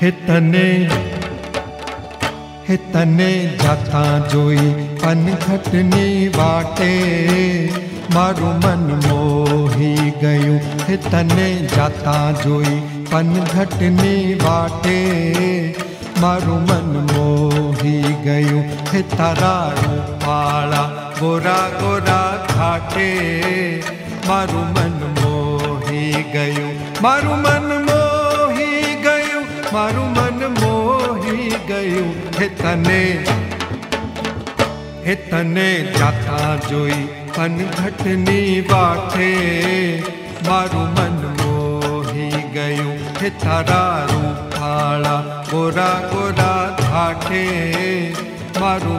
हितने हितने जाता जोई पनघटनी वाटे मारू मन मोही गयूं, हितने जाता जोई पनघटनी वाटे मारू मन मोही गयूं, हितारा रूपाला गोरा गोरा घाटे। मारू मन मोही गयूं, मारू मन मोही मारू मन मोही गयूं। हितने हितने जाता जोई पनघटनी वाटे मारू मन मोही गयूं हितारा रूपाला, गोरा गोरा घाटे मारु